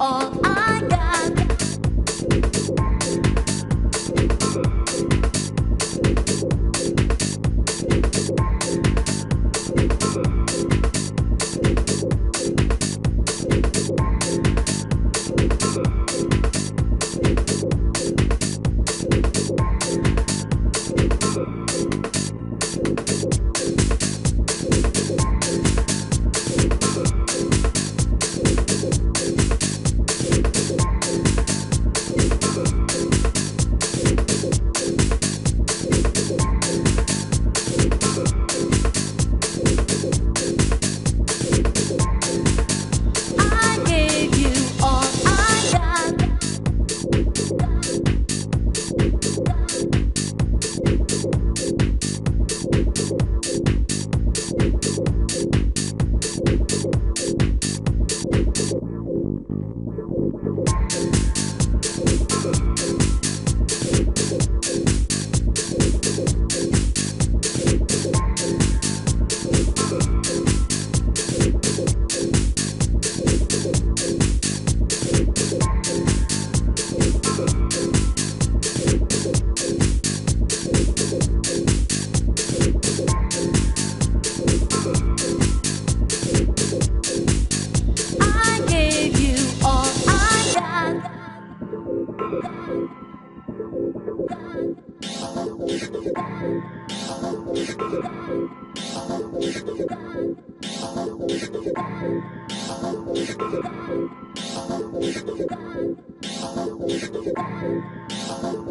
all I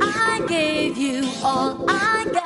I gave you all I got.